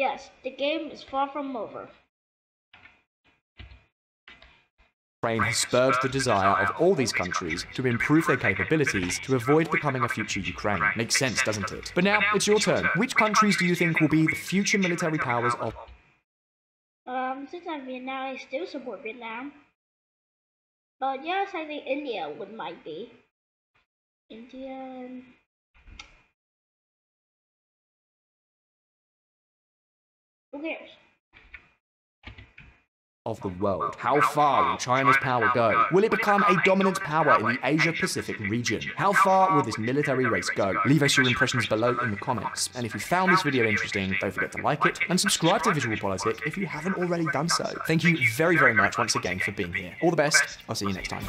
Yes, the game is far from over. Ukraine has spurred the desire of all these countries to improve their capabilities to avoid becoming a future Ukraine. Makes sense, doesn't it? But now it's your turn. Which countries do you think will be the future military powers of? Um, since I'm Vietnam, I still support Vietnam. But yes, I think India would might be. India. Who cares? of the world. How far will China's power go? Will it become a dominant power in the Asia Pacific region? How far will this military race go? Leave us your impressions below in the comments. And if you found this video interesting, don't forget to like it and subscribe to VisualPolitik if you haven't already done so. Thank you very, very much once again for being here. All the best. I'll see you next time.